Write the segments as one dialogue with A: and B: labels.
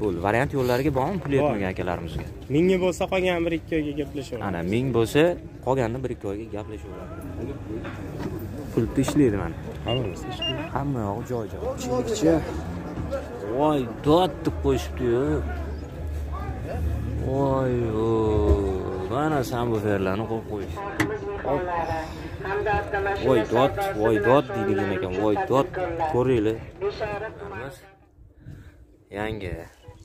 A: bo'ldi variant yo'llariga bormi pul yetmagan akalarimizga?
B: Mingga bo'lsa qolgan bir ikki oyga gaplashaveramiz
A: ana ming bo'lsa qolganini bir ikki oyga gaplashaveradi pultda ishlaydi mana.
B: Hammasi
A: hamma yog'i joy joy. Ichlikcha voy dod deb qo'yishibdiyu voy mana sambuferlarni qo'yib qo'yish voy dod voy dod deydigan ekan voy dod. Ko'ringlar yangi.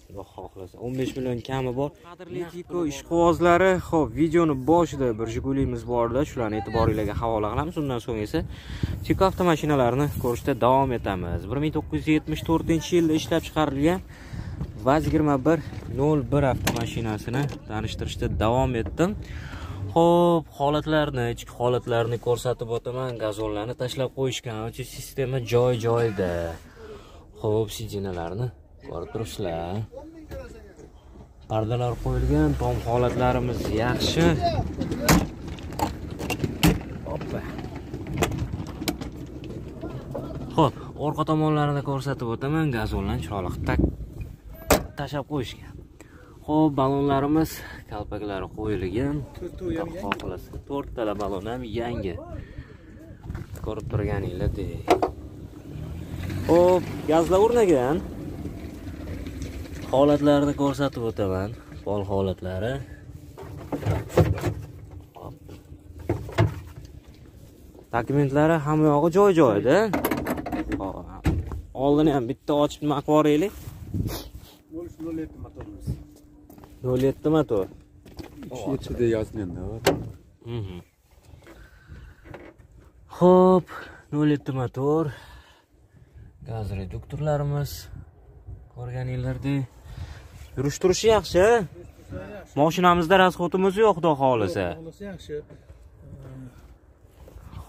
A: Xudo xohlasa. 15 million kami bor. Qadrli tiko ishqibozlari ho'p videoni boshida bir jigulimiz borda shularni e'tiboringlarga havola qilamiz. Undan so'ng esa tiko avtomashinalarini ko'rishda davom etamiz. 1974 yilda ishlab chiqarilgan vaz 2101 avtomashinasini tanishtirishda davom etdim. Xo'p, holatlarni, ichki holatlarni ko'rsatib o'taman. Gazonlarni tashlab qo'yishgan, sistema joy-joyida. Xo'p, sidinalarni ko'rib turibsizlar. Pardalar qo'yilgan, tom holatlarimiz yaxshi. Hoppa. Xo'p, orqa tomonlarini ko'rsatib o'taman. gazolni chiroyli qilib tashlab qo'yishgan. Xo'p, balonlarimiz kalpaklari qo'yilgan. Xudo xohlasa, 4 tala balon ham yangi. Ko'rib turganinglardek. Xo'p, gazlar o'rnagan. Holatlarini ko'rsatib o'taman. Pol holatlari. Hop. Dokumentlari hamma yog'i joy-joyida. Oldini ham bitta ochib nima qilib yuboraylik.
B: nol yetti motorimiz
A: 07 motor.
C: yettida yozganda
A: Mhm. Xo'p, 07 motor. Gaz reduktorlarimiz ko'rganinglardek. Yurish turishi yaxshi. Mashinamizda rasxotimiz yo'q, xudo
B: xohlasa yaxshi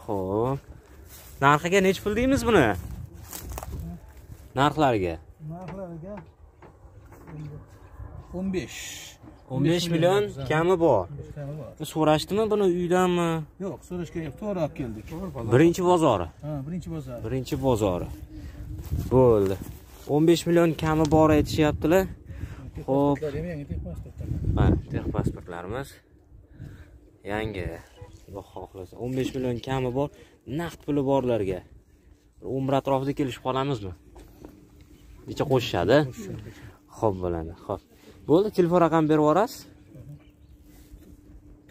A: Xo'p. Narxiga necha pul deymiz buni? Narxlariga.
B: narxlariga 15
A: 15 million kami bor. So'rashdimi buni uydanmi?
B: yo'q so'rashga yo'q to'g'ri olib keldik
A: Birinchi bozori.
B: ha birinchi bozor
A: Birinchi bozori. Bo'ldi. 15 million kami bor aytishyaptilar. Xo'p. Mana texpasportlarimiz yangi. Xudo xohlasa 15 million kami bor, naqd puli borlarga. Bir umr atrofida kelishib qolamizmi? Necha qo'shishadi? Xo'p bo'ladi. Xo'p. Bo'ldi, telefon raqam berib yuborasiz?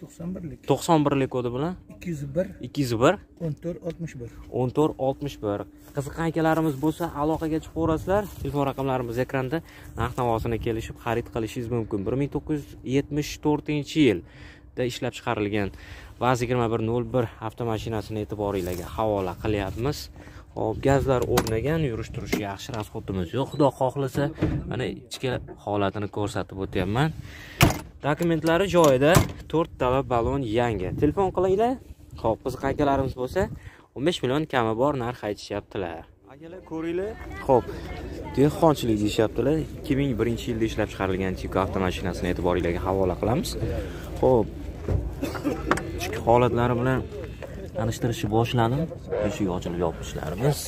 B: 91lik
A: 91 lik kodi bilan?
B: 201
A: 201
B: 14 61
A: 14 61 qiziqqan akalarimiz bo'lsa aloqaga chiqaverasizlar telefon raqamlarimiz ekranda. Narx navosini kelishib xarid qilishingiz mumkin. 1974 yilda ishlab chiqarilgan vaz 2101 avtomashinasini e'tiboringlarga havola qilyapmiz. Hop gazlar o'rnagan yurish turishi yaxshi rasxotimiz yo'q xudo xohlasa. Mana ichki holatini ko'rsatib o'tyapman dokumentlari joyida 4 tala balon yangi telefon qilinglar Xo'p, qiziq akalarimiz bo'lsa 15 million kami bor narx aytishyaptilar. Akalar ko'ringlar. Xo'p, dehqonchilik deyishyaptilar. 2001 yilda ishlab chiqarilgan Tiko avtomashinasini e'tiboringlarga havola qilamiz. Xo'p. Ichki holatlari bilan tanishtirishni boshladim. Eshik ochilib yopishlarimiz,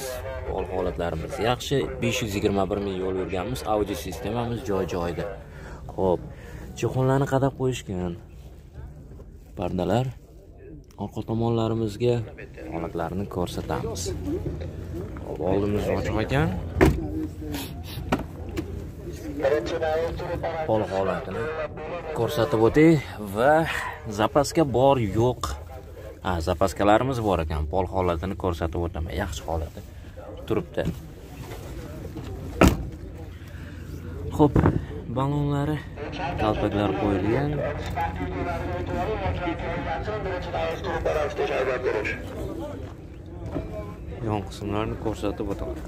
A: pol holatlarimiz yaxshi. 521 ming yo'l yurganmiz. Audio sistemamiz joy-joyida. Xo'p. Chexonlarni qadab qo'yishgan. Pardalar orqa tomonlarimizga holatlarini ko'rsatamiz. Hop, oldimiz ochiq ekan. Pol holatini ko'rsatib o'tay va zapaska bor yo'q. Ha, zapaskalarimiz bor ekan. Pol holatini ko'rsatib o'taman. Yaxshi holati turibdi. Xo'p, balonlari kalpaklar qo'yilgan. yon qismlarini ko'rsatib o'taman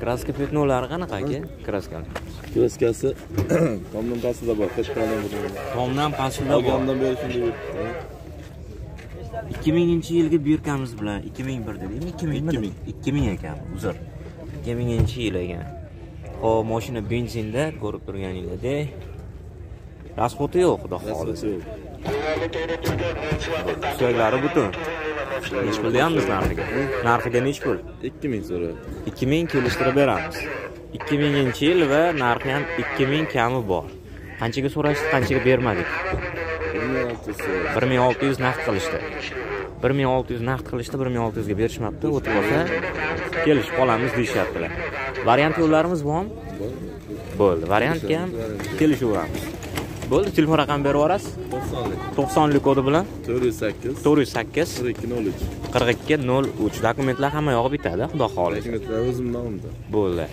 A: kraska petnolari qanaqa aka kraskani
C: kraskasi tomdan pastida bor
A: tomdan pastida bor
C: olgandan beri shunday
A: ikki minginchi yilgi buyurkamiz bilan ikki ming bir ikki ming
C: Ikki ming.
A: ikki ming ekan uzr ikki minginchi yil ekan hop moshina benzinda ko'rib turganinglardek rasxoti yo'q xudo xohlasa. Suyaklari butun. Nechi pul deyapmiz narxiga? Narxiga nechi pul?
C: Ikki ming so'rayapti
A: ikki ming kelishtirib beramiz. 2000 yil va narxi ham 2000 kami bor. Qanchaga so'rashdi qanchaga bermadik?
C: 1600
A: 1600 naqd qilishdi 1600 naqd qilishdi 1600 ga berishmabdi o'tib qolsa kelishib qolamiz deyishyaptilar. Variant yo'llarimiz bormi bo'ldi. Variantga ham kelishaveramiz bo'ldi. Telefon raqam berib yuborasiz?
C: 90lik
A: 90lik kodi bilan?
C: 408
A: 408
C: 0203
A: 4203 dokumentlar hamma yog'i bitadi xudo xohlasa
C: dokumentlar o'zim nomimda
A: bo'ldi.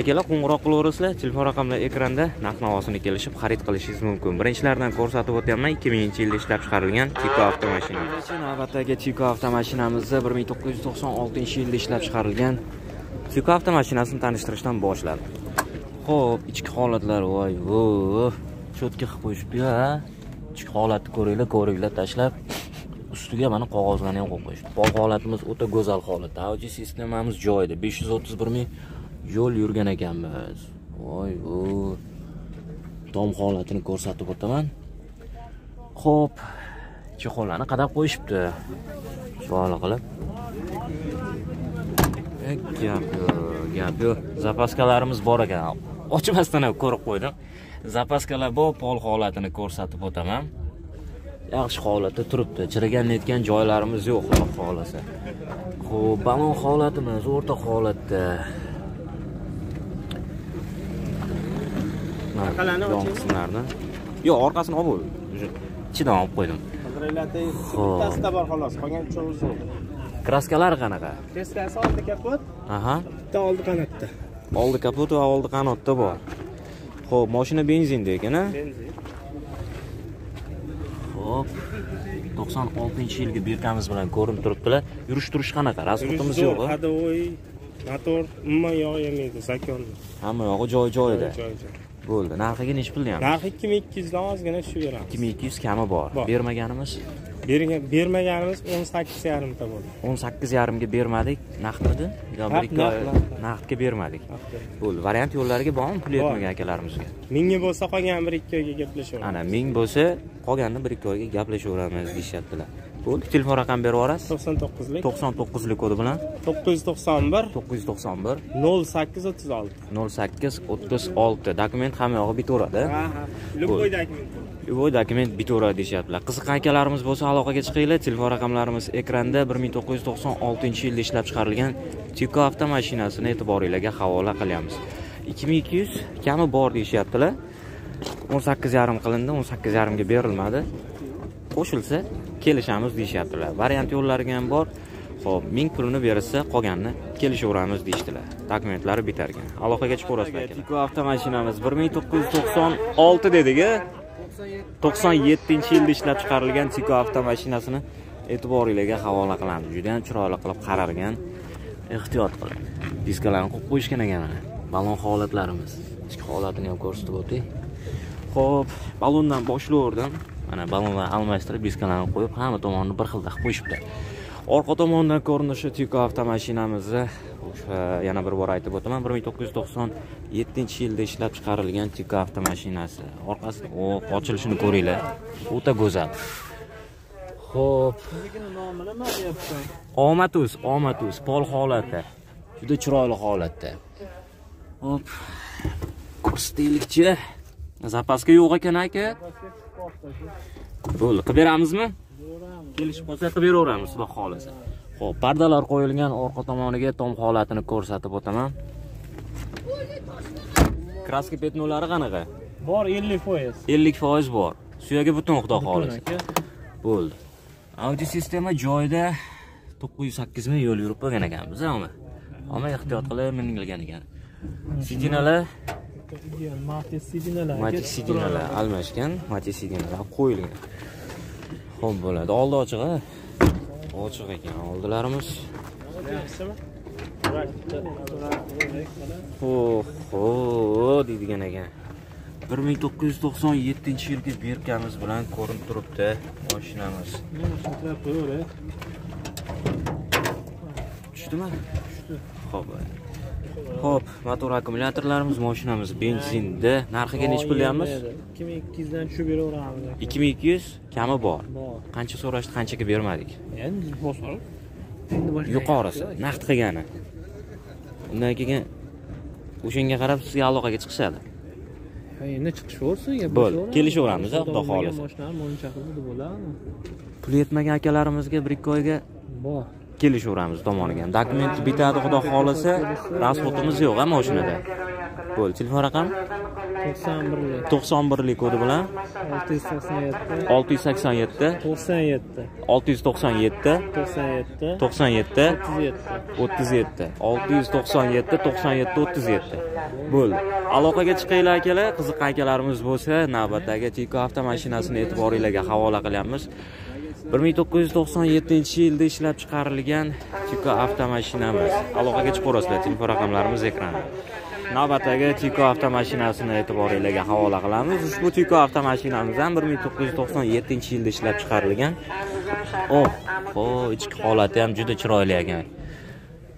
A: Akalar qo'ng'iroq qilaverasizlar telefon raqamlar ekranda. Narx navosini kelishib xarid qilishingiz mumkin. Birinchilardan ko'rsatib o'tyapman 2000 yilda ishlab chiqarilgan tiko avtomashina. Navbatdagi tiko avtomashinamizni 1996 yilda ishlab chiqarilgan tiko avtomashinasini tanishtirishdan boshladim ho'p ichki holatlar voy vo cho'tka qilib qo'yishibdi ha ichki holatni ko'ringlar ko'ringlar tashlab ustiga mana qog'ozlarni ham qo'yib qo'yishdi. Pol holatimiz o'ta go'zal holatda audio sistemamiz joyida 531 ming yo'l yurgan ekanmiz. Voy bu tom holatini ko'rsatib o'taman. Ho'p chexollarni qadab qo'yishibdi. Chiroyli qilib. Gap yo'q gap yo'q. Zapaskalarimiz bor ekan. Ochmasdan ham ko'rib qo'ydim. Zapaskalar bor pol holatini ko'rsatib o'taman. Yaxshi holatda turibdi. Chirigan netgan joylarimiz yo'q xudo xohlasa. Ho'p balon holatimiz o'rta holatda. Yon qismlarni yo'q orqasini olib Уже ichidan olib qo'ydim.
B: Bittasida bor xolos qolgan uchovi zo'r
A: kraskalari qanaqa?
B: Teskasi oldi kapot
A: aha.
B: Bitta oldi qanotda.
A: Oldi kapot va oldi qanotda bor ho'p mashina benzinde ekan a
B: benzin
A: Hop. 96 yilgi birkamiz bilan ko'rinib turibdilar. Yurish turish qanaqa? Rasxotimiz yo'q.
D: hadovoy motor umuman yog' yemaydi zakon
A: Hamma yog'i joy-joyida.
D: joy joy
A: Bo'ldi. Narxiga nechi pul deyapmiz?
D: narxi ikki ming ikki yuzdan ozgina tushib beramiz
A: 2200 kami bor. Bermaganimiz
D: bermaganimiz o'n sakkiz yarimta bo'ldi
A: 18 yarimga bermadik. Naqdmidi? Yo bir ikki oy
D: naqd, naqd.
A: naqdga bermadik. Bo'ldi. Variant yo'llariga bormi pul yetmagan akalarimizga?
D: mingga bo'lsa qolgan bir ikki oyga gaplashaveramiz
A: Ana 1000 bo'lsa, qolganini 1-2 oyga gaplashaveramiz deyishyaptilar. Bo'ldi. Telefon raqam berib yuborasiz?
D: to'qson to'qqizlik
A: 99lik kodi bilan
D: to'qqiz yuz to'qson bir
A: 991
D: nol sakkiz o'ttiz olti
A: 08 36 dokument hamma yog'i bitaveradi
D: любой dokument
A: любой dokument bitaveradi deyishyaptilar. Qiziqqan akalarimiz bo'lsa aloqaga chiqinglar. Telefon raqamlarimiz ekranda 1996 yilda ishlab chiqarilgan tiko avtomashinasini e'tiboringlarga havola qilyapmiz. 2200 kami bor deyishyaptilar. 18 yarim qilindi 18 yarimga berilmadi. Qo'shilsa kelishamiz deyishyaptilar. Variant yo'llariga ham bor. Ho'p ming pulini berishsa qolganini kelishaveramiz deyishdilar. Dokumentlari bitar ekan aloqaga chiqaverasizlar tiko avtomashinamiz 1996 dedik a 97 yilda ishlab chiqarilgan tiko avtomashinasini e'tiboringlarga havola qilamiz. Juda ham chiroyli qilib qarargan ehtiyot qiling diskalarni qo'yib qo'yishgan ekan mana balon holatlarimiz. Ichki holatini ham ko'rsatib o'tay. Ho'p balondan boshlaverdim mana balonlar almashtirib diskalarni qo'yib hamma tomonni bir xilda qilib qo'yishibdi. Orqa tomondan ko'rinishi tiko avtomashinamizni yana bir bor aytib o'taman. 1997 yilda ishlab chiqarilgan tiko avtomashinasi. Orqasi o ochilishini ko'ringlar. O'ta go'zal. Ho'p
B: nima deyapsan
A: omatus omatus pol holati. Juda chiroyli holatda. Hop ko'rsataylikchi zapaska yo'q ekan aka. Bo'ldi. Qilib beramizmi? Kelishib qolsa qilib beraveramiz xudo xohlasa ho'p pardalar qo'yilgan orqa tomoniga tom holatini ko'rsatib o'taman. Kraska petnolari qanaqa
D: bor ellik foiz.
A: 50 foiz bor. Suyagi butun xudo xohlasa bo'ldi. Audio sistema joyida 908 ming yo'l yurib bo'lgan ekanmiz ammo ammo ehtiyot qilib minilgan ekan. Sidinalar
B: matiz sidinalar
A: matik sidinalar almashgan matik sidinalar qo'yilgan. Ho'p bo'ladi. Oldi ochiq a ochiq ekan oldilarimiz. Ho deydigan ekan. 1997 yilgi berkamiz bilan ko'rinib turibdi. Mashinamiz tushdimi? Tushdi. Ho'p. Ho'p motor akkumulyatorlarimiz mashinamiz benzinda. Narxiga nechi pul deyapmiz?
B: Ikki ming ikki yuzdan tushib beraveramiz
A: 2200 kami bor. Qancha so'rashdi qanchaga bermadik?
B: Endi
A: yuqorisi naqd qilgani. Undan keyin o'shanga qarab sizga aloqaga chiqishadi.
B: Ha, endi chiqishaversin
A: Bo'ldi, kelishaveramiz, xudo xohlasa.
B: mashinalar qildi bo'ladimi
A: pul yetmagan akalarimizga bir ikki oyga
B: bor
A: kelishaveramiz tomoniga. Dokument bitadi xudo xohlasa. Rasxotimiz yo'q a mashinada bo'ldi telefon raqami
B: to'qson birlik.
A: To'qson birlik kodi bilan?
B: Olti yuz to'qson yetti.
A: Olti yuz sakson yetti.
B: To'qson yetti.
A: Olti yuz to'qson yetti.
B: To'qson yetti.
A: To'qson yetti.
B: O'ttiz yetti.
A: O'ttiz yetti. Olti yuz to'qson yetti to'qson yetti o'ttiz yetti. Bo'ldi aloqaga chiqinglar akalar qiziqqan akalarimiz bo'lsa navbatdagi tiko avtomashinasini e'tiboringlarga havola qilyapmiz bir ming to'qqiz yuz to'qson yettinchi yilda ishlab chiqarilgan tiko avtomashinamiz. Aloqaga chiqaverasizlar telefon raqamlarimiz ekranda. Navbatdagi tiko avtomashinasini e'tiboringlarga havola qilamiz. Ushbu tiko avtomashinamiz ham bir ming to'qqiz yuz to'qson yettinchi yilda ishlab chiqarilgan. Oh, o ichki holati ham juda chiroyli ekan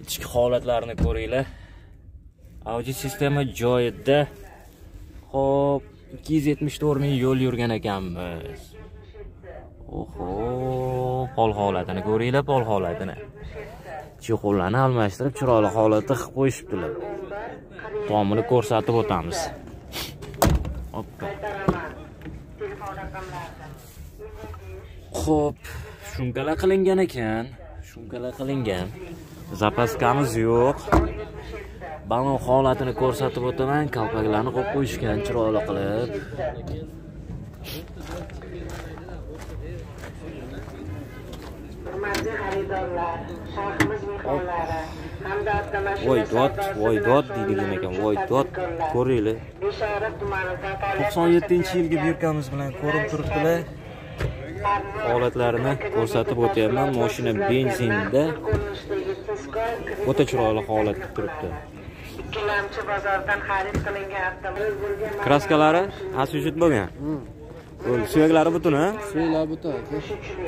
A: ichki holatlarini ko'ringlar. Audio sistema joyida ho'p ikki yuz yetmish to'rt ming yo'l yurgan ekanmiz. Oho pol holatini ko'ringlar pol holatini chexollarni almashtirib chiroyli holatda qilib qo'yishibdilar tomini ko'rsatib o'tamiz Hoppa. Xo'p, shumkalar qilingan ekan. Shumkalar qilingan. Zapaskamiz yo'q. Balon holatini ko'rsatib o'taman. Kalpaklarni qo'yib qo'yishgan chiroyli qilib.
E: Hurmatli xaridorlar shayximiz mehmonlari hamda
A: Voy dod, voy dod deydigan ekan. Voy dod. Ko'ringlar.
E: Beshariq tumanida
A: 97-yilgi birkamiz bilan ko'rib turibdilar. Holatlarini ko'rsatib o'tyapman. Mashina benzinda o'ta chiroyli holatda turibdi.
E: ikkilamchi bozordan xarid qilingan avtomobil bo'lgan
A: Kraskalari asujit bo'lgan. Bo'ldi, suyaklari butun a?
B: suylar buta aka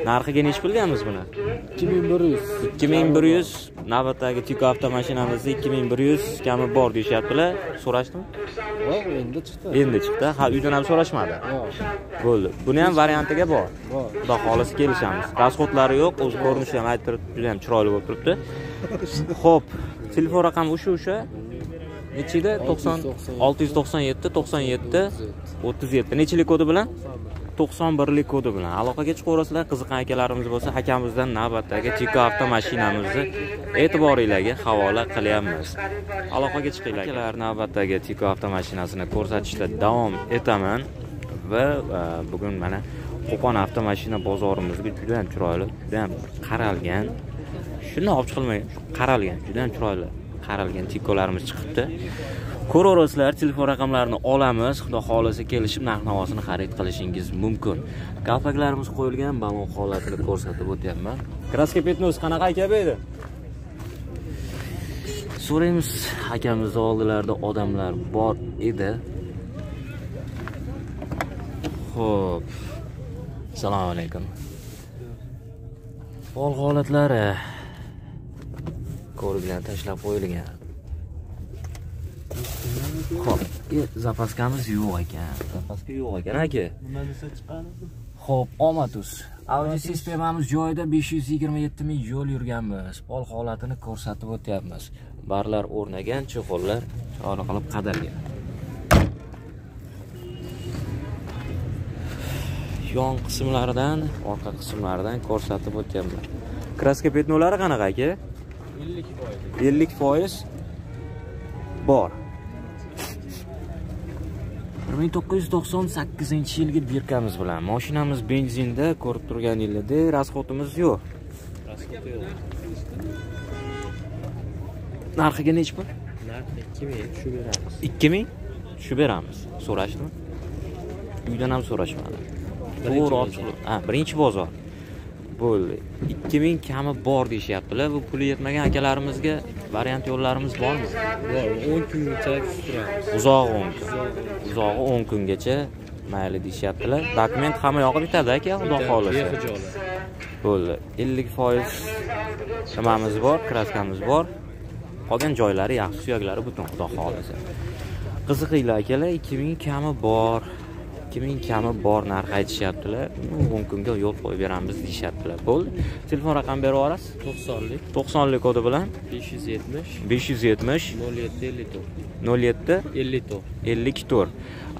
A: Narxiga nechi qilganmiz buni?
B: ikki ming bir yuz
A: 2100 navbatdagi Tiko avtomashinamizda 2100 kami bor deyishyaptilar. So'rashdimi?
B: yo'q endi chiqdi
A: Endi chiqdi. Ha, uydan ham so'rashmadi. Bo'ldi. Buni ham variantiga bor.
B: bor
A: Xudo xohlasa kelishamiz. Rasxotlari yo'q, o'z ko'rinishi ham aytib turibdi, juda ham chiroyli bo'lib turibdi. Xo'p, telefon raqami o'sha o'sha. Nechi edi? 90 697 97 37. Nechilik kodi bilan? 91lik kodi bilan. Aloqaga chiqaverasizlar qiziqqan akalarimiz bo'lsa akamizdan navbatdagi Tiko avtomashinamizni e'tiboringlarga havola qilyapmiz. Aloqaga chiqinglar. Akalar navbatdagi Tiko avtomashinasini ko'rsatishda davom etaman. Va e, bugun mana Qo'qon avtomashina bozorimizga juda ham chiroyli juda ham qaralgan. Shuni olib chiqilmagan qaralgan juda ham chiroyli qaralgan tikolarimiz chiqibdi. Ko'raverasizlar telefon raqamlarini olamiz. Xudo xohlasa kelishib narx navosini xarid qilishingiz mumkin. Kalpaklarimiz qo'yilgan balon holatini ko'rsatib o'tyapman. Kraska petnoz qanaqa aka bu edi? So'raymiz akamizni oldilarida odamlar bor edi. Ho'p assalomu alaykum. Pol holatlari ko'rgilan tashlab qo'yilgan Xo'p, e, zapaskamiz yo'q ekan. Zapaska yo'q ekan aka.
B: nima desa chiqadi
A: Xo'p, omatus. Audio sistemamiz joyida 527 ming yo'l yurganmiz. Pol holatini ko'rsatib o'tyapmiz. Barlar o'rnagan, chexollar chiroyli qilib qadalgan. Yon qismlaridan, orqa qismlaridan ko'rsatib o'tyapman. Kraska petnolari qanaqa aka? 50 foiz bor. 1998 yilgi birkamiz bilan mashinamiz benzinda ko'rib turganingizda rasxotimiz yo'q. Narxiga nechi pul?
B: Narxi ikki ming shu beramiz.
A: 2000 tushib beramiz. So'rashdimi? Uydan ham so'rashmadi to'g'ri olib chiqib ha birinchi bozor. Bo'ldi. 2000 kami bor deyishyaptilar. Bu puli yetmagan akalarimizga variant yo'llarimiz bormi?
B: Bor o'n kungacha turamiz.
A: Uzog'i 10 kun. Uzog'i 10 kungacha mayli deyishyaptilar. Dokument hamma yog'i bitadi aka xudo xohlasa. bo'ldi. 50 foiz nimamiz bor kraskamiz bor. Qolgan joylari yaxshi suyaklari butun xudo xohlasa. Qiziqinglar akalar 2000 kami bor ikki ming kami bor narx aytishyaptilar. O'n kunga yo'l qo'yib beramiz deyishyaptilar. Bo'ldi. Telefon raqam berib yuborasiz
B: to'qsonlik.
A: To'qsonlik kodi bilan?
B: besh yuz yetmish.
A: Besh yuz yetmish.
B: Nol yetti ellik to'rt.
A: Nol yetti
B: ellik to'rt.
A: Ellik to'rt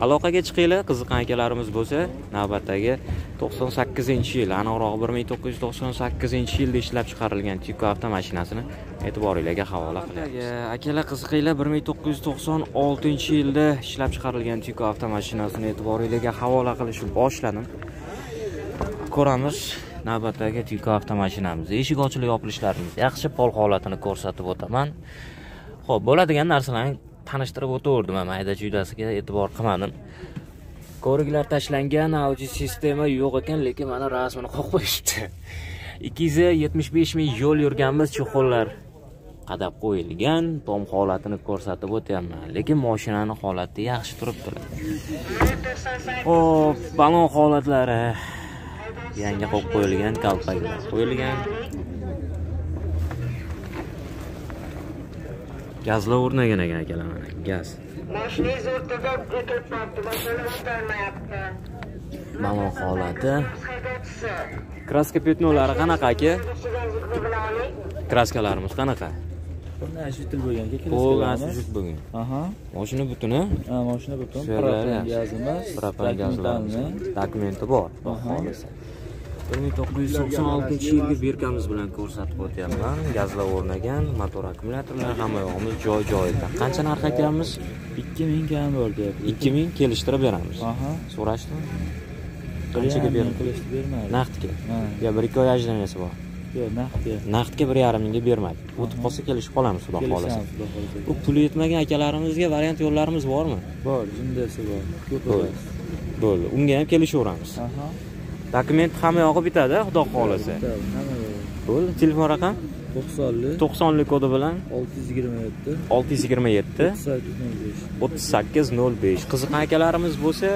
A: aloqaga chiqinglar qiziqqan akalarimiz bo'lsa navbatdagi to'qson sakkizinchi yil aniqrog'i bir ming to'qqiz yuz to'qson sakkizinchi yilda ishlab chiqarilgan tiko avtomashinasini e'tiboringlarga havola qilyapmiz. Akalar qiziqinglar bir ming to'qqiz yuz to'qson oltinchi yilda ishlab chiqarilgan tiko avtomashinasini e'tiboringlarga havola qilishni boshladim. Ko'ramiz navbatdagi tiko avtomashinamiz eshik ochilib yopilishlarini yaxshi pol holatini ko'rsatib o'taman. Ho'p bo'ladigan narsalarni tanishtirib o'taverdim man mayda chuydasiga e'tibor qilmadim. Ko'riklar tashlangan audio sistema yo'q ekan lekin mana rasmini qo'yib qo'yishibdi. Ikki yuz yetmish besh ming yo'l yurganmiz cho'xollar qadab qo'yilgan tom holatini ko'rsatib o'tyapman lekin moshinani holati yaxshi turibdi ho'p balon holatlari. Yangi qo'yib qo'yilgan kalpaklar qo'yilgan. Gazlar o'rnagan ekan akalar mana gaz
E: Mashinangiz o'rtada o'tirib qolibdi, mashina o'tolmayapti.
A: balon holati kraska petnolari qanaqa aka kraskalarimiz qanaqa
F: Bundan shutil bo'lgan aka
A: bo'lgan bo'lgan
F: Aha.
A: moshina butuni
F: Ha, mashina butun. Propan
A: yaxshi.
F: gaz emas.
A: propan gazlarimiz dokumenti bor
F: Aha.
A: Bir ming to'qqiz yuz to'qson oltinchi yilgi birkamiz bilan ko'rsatib o'tyapman. Gazlar o'rnagan motor akkumulyatorlar hamma yog'imiz joy joyida qancha narx aytyapmiz
F: 2000 kam bor deyapti.
A: ikki ming kelishtirib beramiz.
F: Aha.
A: so'rashdimi? Qanchaga
F: ming bermadi.
A: naqdga yo bir ikki oy ajdaniyasi bor.
F: Yo'q, naqdga.
A: naqdga bir yarim mingga bermadi o'tib qolsa kelishib qolamiz xudo xohlasa. bu puli yetmagan akalarimizga variant yo'llarimiz bormi?
F: Bor, jundasi bor. Ko'p
A: Bo'ldi. bo'ldi. Unga ham kelishaveramiz. Dokument hamma yog'i bitadi xudo xohlasa. Bo'ldi. Telefon raqam?
F: 90lik
A: to'qsonlik kodi bilan?
F: 627
A: olti yuz yigirma yetti.
F: 3805.
A: o'ttiz sakkiz nol besh. Qiziqqan akalarimiz bo'lsa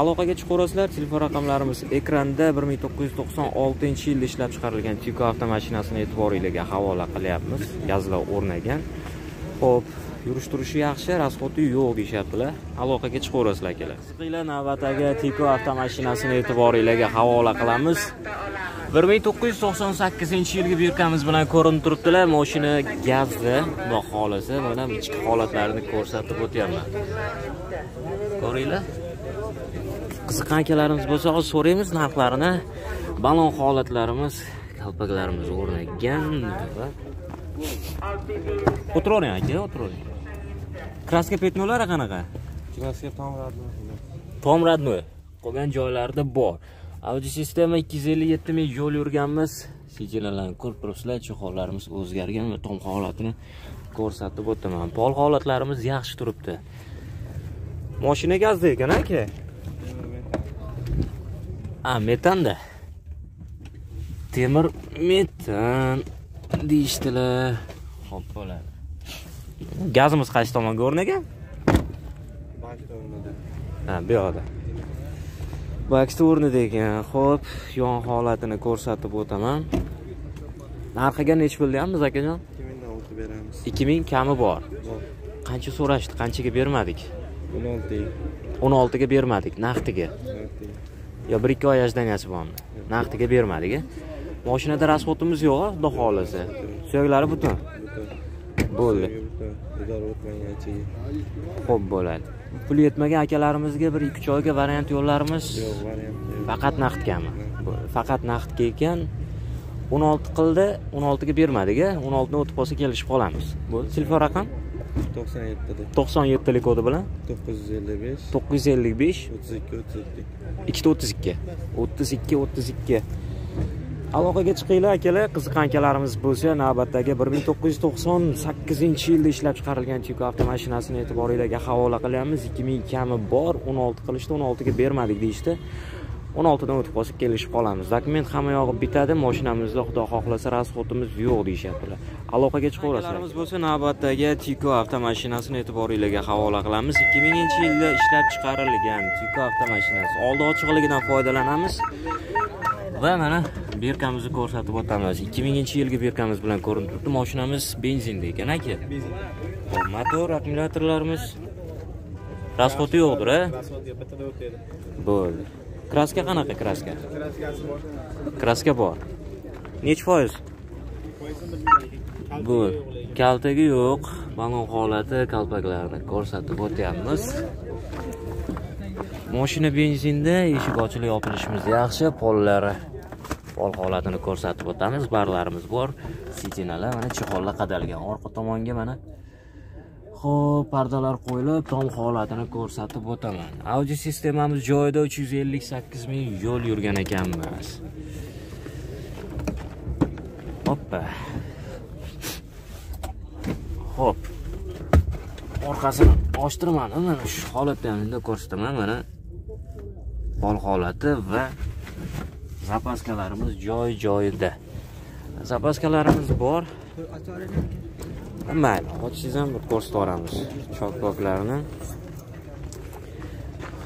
A: aloqaga chiqaverasizlar telefon raqamlarimiz ekranda bir ming to'qqiz yuz to'qson oltinchi yilda ishlab chiqarilgan tiko avtomashinasini e'tiboringlarga havola qilyapmiz. Gazlar o'rnagan. Ho'p yurish turishi yaxshi rasxoti yo'q deyishyaptilar aloqaga chiqaverasizlar akalar. Qiziqinglar navbatdagi tiko avtomashinasini e'tiboringlarga havola qilamiz. bir ming to'qqiz yuz to'qson sakkizinchi yilgi buyurkamiz bilan ko'rinib turibdilar. Moshina gazni xudo xohlasa mana ichki holatlarini ko'rsatib o'tyapman. Ko'ringlar. Qiziqqan akalarimiz bo'lsa hozir so'raymiz narxlarini. Balon holatlarimiz kalpaklarimiz o'rnagan va o'tiravering aka o'tiravering. Kraska petnolari qanaqa?
D: Kraska tom
A: tom родной qolgan joylarida bor. Audio sistema ikki yuz ellik yetti ming yo'l yurganmiz. Sijinalarni ko'rib turibsizlar chexollarimiz o'zgargan va tom holatini ko'rsatib o'taman. Pol holatlarimiz yaxshi turibdi. Moshina gazda ekan aka? A metanda temir metan deyishdilar. Ho'p bo'ladi gazimiz qaysi tomonga o'rnagan ha bu yoqda. Baksta o'rnida ekan. Ho'p yon holatini ko'rsatib o'taman. Narxiga nechi pul deyapmiz akajon?
D: Ikki mingdan o'tib beramiz.
A: Ikki ming kami bor. Qancha so'rashdi? Qanchaga bermadik?
D: O'n olti.
A: O'n oltiga bermadik naqdiga. Yo bir ikki oy ajdaniyasi bormi naqdiga bermadik a moshinada rasxotimiz yo'q xudo xohlasa suyaklari butun. Bo'ldi
D: idora o'tmaganchiga
A: ho'p bo'ladi. Puli yetmagan akalarimizga bir ikki uch oyga variant yo'llarimiz
D: yo'q variant
A: faqat naqdgami? Faqat naqdga ekan. O'n olti qildi o'n oltiga bermadik a o'n oltini o'tib qolsa kelishib qolamiz. Bo'ldi telefon raqam?
D: To'qson yettida.
A: To'qson yettilik kodi bilan?
D: To'qqiz yuz ellik besh.
A: To'qqiz yuz ellik besh?
D: o'ttiz ikki o'ttiz ikki.
A: Ikkita o'ttiz ikki. O'ttiz ikki o'ttiz ikki aloqaga chiqinglar akalar qiziqqan akalarimiz bo'lsa navbatdagi bir ming to'qqiz yuz to'qson sakkizinchi yilda ishlab chiqarilgan tiko avtomashinasini e'tiboringlarga havola qilyapmiz ikki ming kami bor. O'n olti qilishdi o'n oltiga bermadik deyishdi. O'n oltidan o'tib qolsak kelishib qolamiz. Dokument hamma yog'i bitadi. Moshinamizda xudo xohlasa rasxotimiz yo'q deyishyaptilar. Aloqaga chiqaverasizlar. Bo'lsa navbatdagi tiko avtomashinasini e'tiboringlarga havola qilamiz. Ikki minginchi yilda ishlab chiqarilgan tiko avtomashinasi oldi ochiqligidan foydalanamiz. Va mana birkamizni ko'rsatib o'tamiz. Ikki minginchi yilgi birkamiz bilan ko'rinib turibdi. Moshinamiz benzinda ekan aka. Motor akkumulyatorlarimiz. Rasxoti yo'qdir a
G: bittada o'tadi.
A: bo'ldi. Kraska qanaqa kraska?
G: Kraskasi bor.
A: kraska bor. Nechi foiz? Bu kaltagi yo'q. Balon holati kalpaklarni ko'rsatib o'tyapmiz. Moshina benzinda eshik ochilib yopilishimiz yaxshi. Pollari pol holatini ko'rsatib o'tamiz barlarimiz bor sitinalar mana chexollar qadalgan orqa tomonga mana Xo'p, pardalar qo'yilib, tom holatini ko'rsatib o'taman. Audio sistemamiz joyida 358 ming yo'l yurgan ekanmiz. Hoppa. Hop. Orqasini ochtirmadim mana shu holatda ham ko'rsataman, mana pol holati va zapaskalarimiz joy joyida. Zapaskalarimiz bor. mayli ochsangiz ham bir ko'rsatib yuboramiz chokboklarni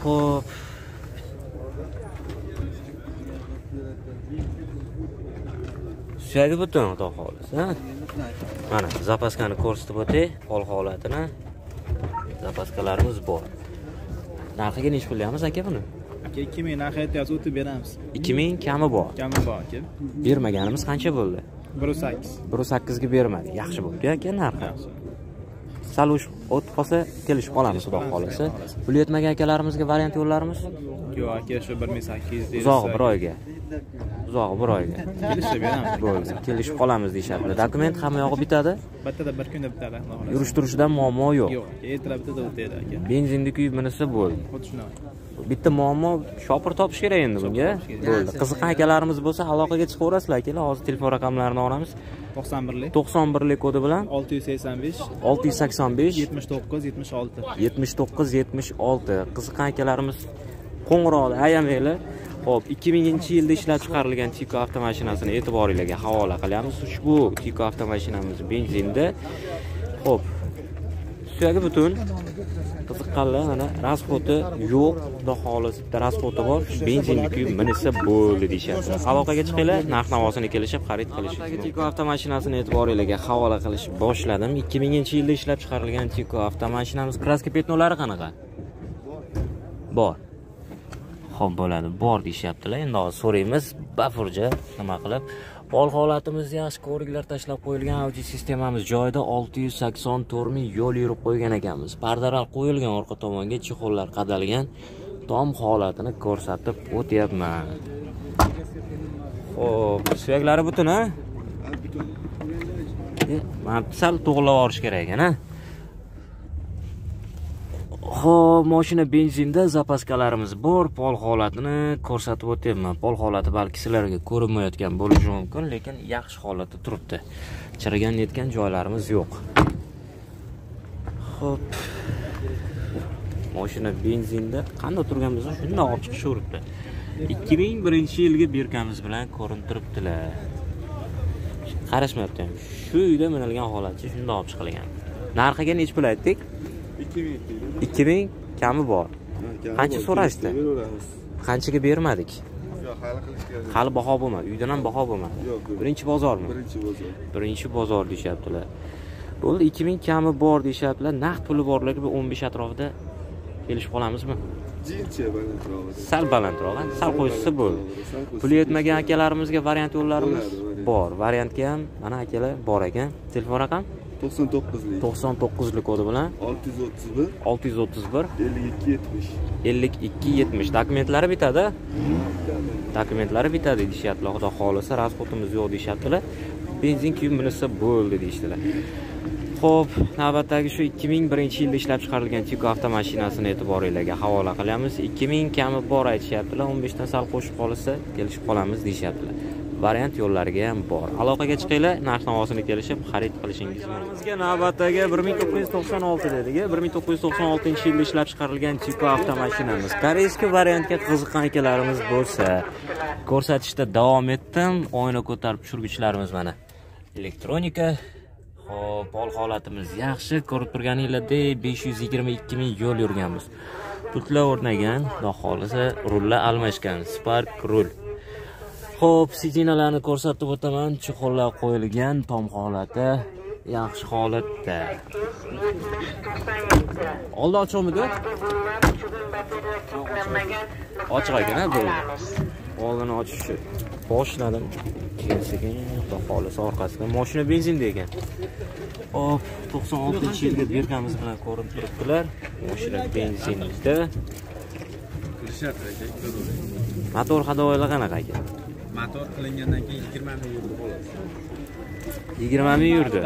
A: ho'p suyagi butun xudo xohlasa mana zapaskani ko'rsatib o'tay hol holatini. Zapaskalarimiz bor. Narxiga nechi pulyapmiz aka buni?
G: Aka 2000 narx aytyapsiz, o'tib beramiz.
A: ikki ming kami bor.
G: Kami bor aka.
A: bermaganimiz qancha bo'ldi?
G: 1.8.
A: bir sakkizga bermadi. Yaxshi bo'libdi aka narxi? Sal o'tib qolsa kelishib qolamiz xudo xohlasa. pul yetmagan akalarimizga variant yo'llarimiz?
G: Yo'q aka, shu 1800 deysiz.
A: uzog'i bir oyga. Uzog'i bir oyga.
G: Kelishib
A: bo'ldi. Kelishib qolamiz deyishyapti dokument hamma yog'i bitadi?
G: Bittada bir kunda bitadi.
A: yurish turishidan muammo yo'q.
G: Yo'q, ertalab bittada o'tadi aka.
A: benzinni kuyib minisa bo'ldi.
G: Xuddi shunaqa.
A: Bitta muammo shopir topish kerak endi bunga. bo'ldi. Qiziqqan akalarimiz bo'lsa aloqaga chiqaverasizlar akalar hozir telefon raqamlarini olamiz.
G: 91lik
A: 91lik kodi bilan.
G: 685
A: 685
G: 79 76.
A: 79 76 qiziqqan akalarimiz qo'ng'iroqda ayamanglar Xo'p, 2000 yilda ishlab chiqarilgan Tiko avtomashinasini e'tiboringizga havola qilamiz. Ushbu Tiko avtomashinamiz benzinda. Xo'p. Suyagi butun. Qiziqqanlar mana rasxoti yo'q, xudo xohlasa bitta rasxoti bor. Benzinni kuyib minisa bo'ldi deyishadi Aloqaga chiqinglar, narx-navosini kelishib xarid qilish. Tiko avtomashinasini e'tiboringizga havola qilish boshladim. 2000 yilda ishlab chiqarilgan Tiko avtomashinamiz kraska petnolari qanaqa? Bor. Xo'p bo'ladi, bor deyishyaptilar. Endi hozir so'raymiz, bafurja nima qilib. Pol holatimiz yaxshi, ko'riklar tashlab qo'yilgan, audio sistemamiz joyida 684 ming yo'l yurib qo'ygan ekanmiz. Pardalar qo'yilgan orqa tomonga, chexollar qadalgan. Tom holatini ko'rsatib o'tyapman. Xo'p, suyaklari butun a? E, Mana sal to'g'rilab yuborish kerak ekan a? Xo'p, mashina benzinda zapaskalarimiz bor. Pol holatini ko'rsatib o'tyapman. Pol holati balki sizlarga ko'rinmayotgan bo'lishi mumkin, lekin yaxshi holatda turibdi. Chirigan yetgan joylarimiz yo'q. Xo'p. Mashina benzinda qanday turganimizni shunday olib chiqishaveribdi. 2001-yilgi birkamiz bilan ko'rinib turibdilar. Qarashmayapti. ham. Shu uyda minilgan holatcha shunday olib chiqilgan. Narxiga nech pul aytdik?
C: 2000
A: 2000 kami bor. Qancha so'rashdi? Qanchaga bermadik?
C: Yo'q, hali qilish kerak.
A: Hali baho bo'lmadi. Uydan ham baho bo'lmadi.
C: Yo'q.
A: Birinchi bozormi?
C: Birinchi bozor.
A: Birinchi bozor deyishyaptilar. Bo'ldi 2000 kami bor deyishyaptilar. Naqd puli borlarga bir 15 atrofida kelishib qolamizmi?
C: Jincha balandroq.
A: Sal balandroq, sal qo'ysa bo'ldi. Puli yetmagan akalarimizga variant yo'llarimiz bor. Variantga ham mana akalar bor ekan. Telefon raqam
C: 99 lik.
A: 99 lik kodi bilan
C: 631
A: 631
C: 52 70.
A: 52 70 dokumentlari bitadi. Dokumentlari bitadi deyishyaptilar. Xudo xohlasa, rasxotimiz yo'q deyishyaptilar. Benzin kuyib minsa bo'ldi deyishdilar. Xo'p, navbatdagi shu 2001-yilda ishlab chiqarilgan Tiko avtomashinasini e'tiboringizga havola qilamiz. 2000 kami bor aytishyaptilar. 15 dan sal qo'shib qolsa, kelishib qolamiz deyishyaptilar. Variant yo'llariga ham bor. Aloqaga chiqinglar, narx-navosini kelishib xarid qilishingiz mumkin. Bizga navbatdagi 1996 dedik. 1996-yilda ishlab chiqarilgan tipa avtomashinamiz. Koreyskiy variantga qiziqqan akalarimiz bo'lsa, ko'rsatishda davom etdim. Oyna ko'tarib tushirgichlarimiz mana. Elektronika Xo'p, pol holatimiz yaxshi. Ko'rib turganinglardek 522 ming yo'l yurganmiz. Pultlar o'rnagan, xudo xolisa rullar almashgan. Spark rul. Xo'p, sitinalarni ko'rsatib o'taman. Chexollar qo'yilgan, tom holati. yaxshi holatda
E: yetmish to'qson yetti
A: oldi ochiqmidi Ochiq ekan, a, bu. oldini ochishni boshladim keyin sekin xudo xohlasa orqasidan moshina benzinde ekan hop to'qson oltinchi yilgi birkamiz bilan ko'rinib turibdilar Mashina benzinda motor hadovoylar qanaqa ekan
G: motor qilingandan keyin yigirma ming yurdi. Xolos
A: yigirma ming yurdi.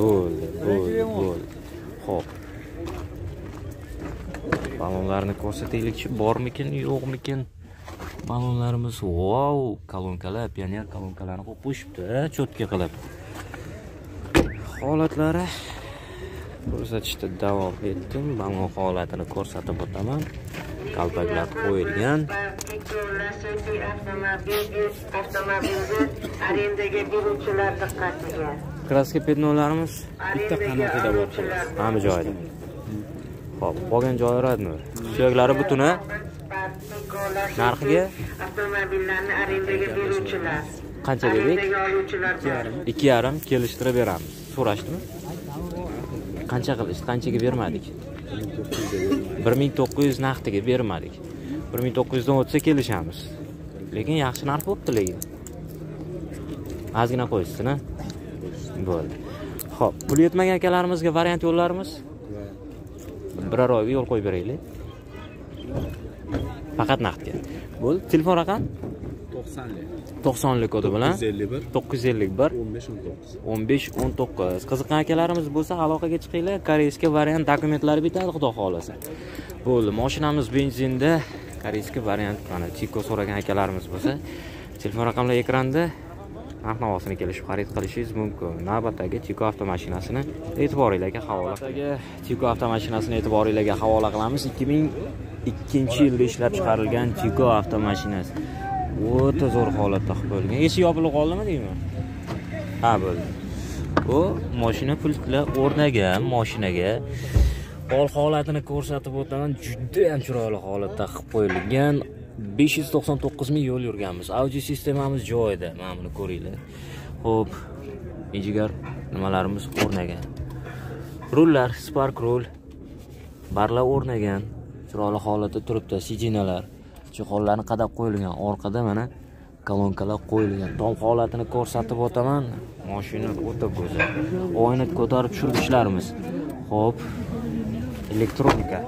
A: bo'ldi bo'ldi. Bo'ldi ho'p ballonlarni ko'rsataylikchi bormikin yo'qmikin? Ballonlarimiz vau kolonkalar pioner kolonkalarni qo'yib qo'yishibdi cho'tka qilib. Holatlari ko'rsatishda davom etdim. Ballon holatini ko'rsatib o'taman. Kalpaklar qo'yilgan.
E: Arendaga beruvchilar diqqatiga
A: kraska petnolarimiz
E: bitta qanotida bor
A: hamma joyida. Ho'p qolgan joyi radmi suyaklari butun narxiga?
E: Avtomobillarni arendaga beruvchilar.
A: Qancha dedik ikki yarim. Kelishtirib beramiz. So'rashdimi qancha qilishdi qanchaga bermadik? Bir ming to'qqiz yuz naqdiga bermadik. Bir ming to'qqiz yuzdan o'tsa kelishamiz. Lekin yaxshi narx bo'libdi lekin. Ozgina qo'yishsin a bo'ldi. Ho'p pul yetmagan akalarimizga variant yo'llarimiz? Biror oyga yo'l qo'yib beraylik. Faqat naqdga. Bo'ldi. Telefon raqam?
G: To'qsonlik
A: to'qsonlik kodi bilan
C: yuz ellik bir.
A: to'qqiz yuz ellik bir.
C: o'n besh o'n to'qqiz.
A: O'n besh o'n to'qqiz qiziqqan akalarimiz bo'lsa aloqaga chiqinglar. Koreyskiy variant dokumentlari bitadi xudo xohlasa. Bo'ldi moshinamiz benzinda. Koreyskiy variant mana tiko so'ragan akalarimiz bo'lsa telefon raqamlar ekranda. Narx navosini kelishib xarid qilishingiz mumkin. Navbatdagi tiko avtomashinasini e'tiboringlarga havola tiko avtomashinasini e'tiboringlarga havola qilamiz. Ikki ming ikkinchi yilda ishlab chiqarilgan tiko avtomashinasi o'ta zo'r holatda qilib qo'yilgan. Eshik yopilib qoldimi deyman ha bo'ldi. Bu moshina pultlar o'rnagan moshinaga ol holatini ko'rsatib o'taman judayam chiroyli holatda qilib qo'yilgan. besh yuz to'qson to'qqiz ming yo'l yurganmiz. Audio sistemamiz joyida. Mana buni ko'ringlar. Ho'p injigar nimalarimiz o'rnagan? Rullar spark rul barlar o'rnagan. Chiroyli holatda turibdi sidinalar chexollarni qadab qo'yilgan. Orqada mana kolonkalar qo'yilgan. Tom holatini ko'rsatib o'taman. Moshina o'ta go'zal. Oyna ko'tarib tushirib ishlarimiz. Ho'p elektronika.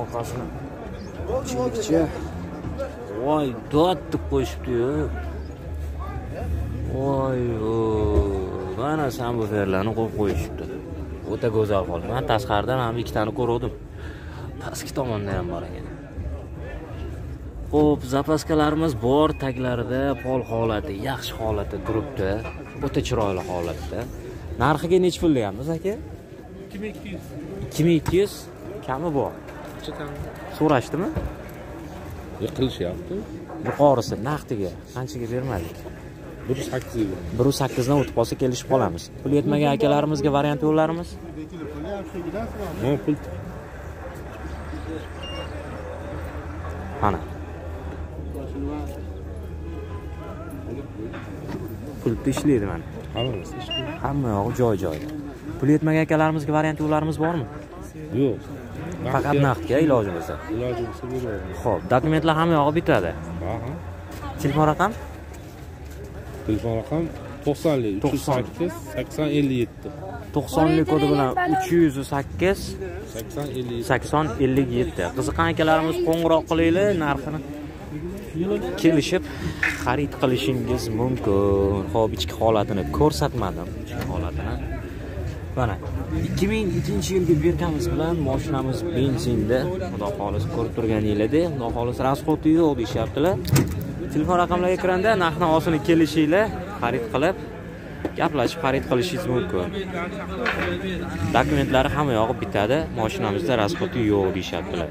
A: Orqasini ichkicha voy dod deb qo'yishibdiyu. Voy mana sambuferlarni qo'yib qo'yishibdi. O'ta go'zal holat man tashqaridan ham ikkitani ko'ruvdim pastki tomonda ham bor ekan. Ho'p zapaskalarimiz bor taglarida pol holati yaxshi holatda turibdi. O'ta chiroyli holatda. Narxiga nechi pul deyapmiz aka? ikki ming ikki yuz. ikki ming ikki yuz kami bor. So'rashdimi?
C: Qilishyapti
A: yuqorisi naqdiga. Qanchaga bermadik?
C: Bir sakkiz yil
A: bir yuz sakkizdan o'tib qolsa kelishib qolamiz. Pul yetmagan akalarimizga variant yo'llarimiz?
C: Pul
A: mana pultda ishlaydi mana.
C: Hammasi
A: hamma yog'i joy joyida pul yetmagan akalarimizga variant yo'llarimiz bormi?
C: Yo'q.
A: Faqat naqdga iloji bo'lsa
C: iloji bo'lsa beradi
A: ho'p dokumentlar hamma yog'i bitadi. Telefon raqam?
C: Telefon raqam to'qsonlik uch yuz
A: 90.
C: sakkiz sakson ellik yetti.
A: To'qsonlik kodi bilan uch yuz sakkiz
C: sakson ellik yetti
A: sakson ellik yetti qiziqqan akalarimiz qo'ng'iroq qilinglar narxini kelishib xarid qilishingiz mumkin. Ho'p ichki holatini ko'rsatmadim. Ichki holatini. Mana ikki ming ikkinchi yilgi birkamiz bilan moshinamiz benzinda. Xudo xohlasa ko'rib turganinglarda xudo xohlasa расход yo'q deyishyaptilar telefon raqamlar ekranda narxni osini kelishinglar. Xarid qilib gaplashib xarid qilishingiz mumkin. Dokumentlari hammayog'i bitadi moshinamizda расходi yo'q deyishyaptilar